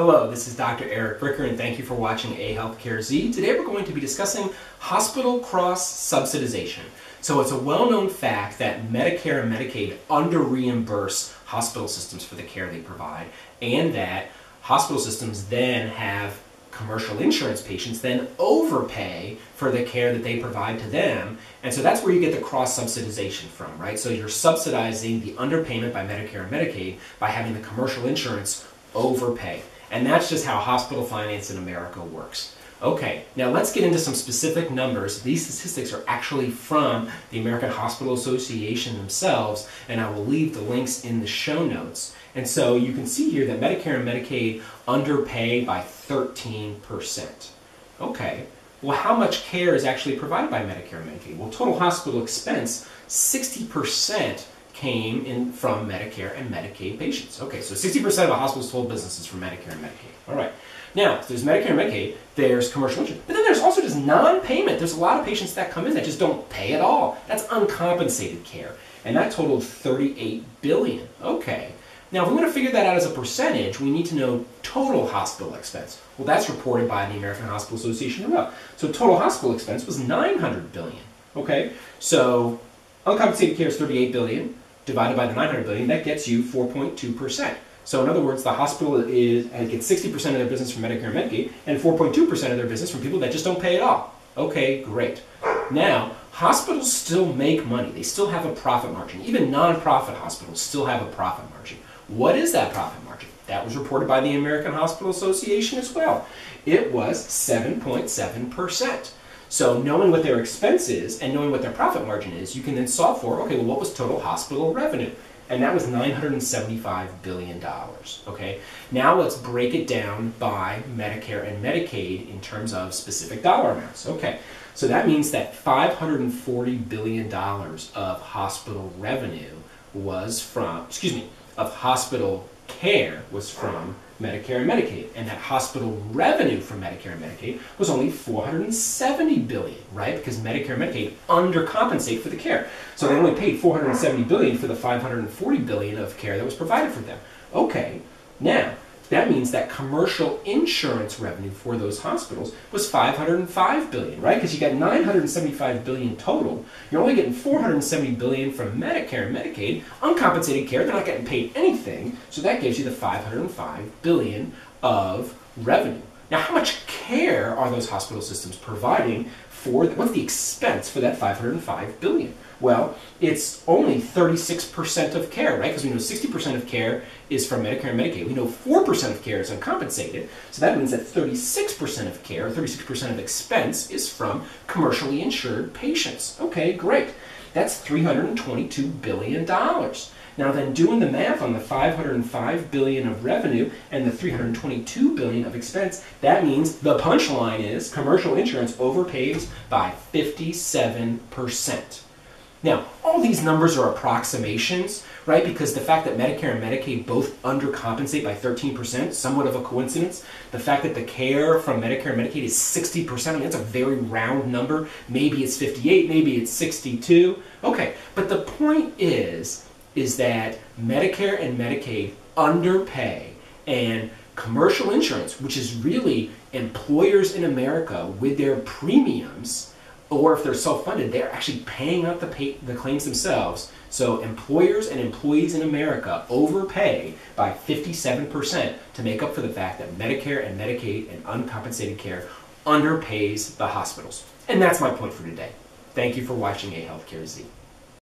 Hello, this is Dr. Eric Bricker and thank you for watching A Healthcare Z. Today we're going to be discussing hospital cross subsidization. So it's a well-known fact that Medicare and Medicaid under-reimburse hospital systems for the care they provide and that hospital systems then have commercial insurance patients then overpay for the care that they provide to them. And so that's where you get the cross subsidization from, right? So you're subsidizing the underpayment by Medicare and Medicaid by having the commercial insurance overpay. And that's just how hospital finance in America works. Okay, now let's get into some specific numbers. These statistics are actually from the American Hospital Association themselves, and I will leave the links in the show notes. And so you can see here that Medicare and Medicaid underpay by 13%. Okay, well how much care is actually provided by Medicare and Medicaid? Well, total hospital expense, 60% came in from Medicare and Medicaid patients. Okay, so 60% of a hospital's total business is from Medicare and Medicaid. All right. Now, there's Medicare and Medicaid, there's commercial insurance, but then there's also just non-payment. There's a lot of patients that come in that just don't pay at all. That's uncompensated care, and that totaled 38 billion. Okay. Now, if we want to figure that out as a percentage, we need to know total hospital expense. Well, that's reported by the American Hospital Association as well. So total hospital expense was 900 billion. Okay, so uncompensated care is 38 billion divided by the 900 billion, that gets you 4.2%. So in other words, the hospital is uh, gets 60% of their business from Medicare and Medicaid, and 4.2% of their business from people that just don't pay at all. Okay, great. Now, hospitals still make money. They still have a profit margin. Even nonprofit hospitals still have a profit margin. What is that profit margin? That was reported by the American Hospital Association as well. It was 7.7%. So knowing what their expense is and knowing what their profit margin is, you can then solve for, okay, well, what was total hospital revenue? And that was $975 billion, okay? Now let's break it down by Medicare and Medicaid in terms of specific dollar amounts. Okay, so that means that $540 billion of hospital revenue was from, excuse me, of hospital care was from Medicare and Medicaid, and that hospital revenue from Medicare and Medicaid was only 470 billion, right? Because Medicare and Medicaid undercompensate for the care. So they only paid 470 billion for the 540 billion of care that was provided for them. Okay, now that means that commercial insurance revenue for those hospitals was 505 billion, right? Because you got 975 billion total. You're only getting 470 billion from Medicare and Medicaid, uncompensated care. They're not getting paid anything, so that gives you the 505 billion of revenue. Now, how much care are those hospital systems providing for? What's the expense for that 505 billion? Well, it's only 36% of care, right? Because we know 60% of care is from Medicare and Medicaid. We know 4% of care is uncompensated. So that means that 36% of care, 36% of expense is from commercially insured patients. Okay, great. That's $322 billion. Now then doing the math on the 505 billion of revenue and the 322 billion of expense, that means the punchline is commercial insurance overpays by 57%. Now, all these numbers are approximations, right? Because the fact that Medicare and Medicaid both undercompensate by 13%, somewhat of a coincidence. The fact that the care from Medicare and Medicaid is 60%, I mean, that's a very round number. Maybe it's 58, maybe it's 62. Okay, but the point is, is that Medicare and Medicaid underpay and commercial insurance, which is really employers in America with their premiums, or if they're self-funded, they're actually paying out the, pay, the claims themselves. So employers and employees in America overpay by 57% to make up for the fact that Medicare and Medicaid and uncompensated care underpays the hospitals. And that's my point for today. Thank you for watching A Healthcare Z.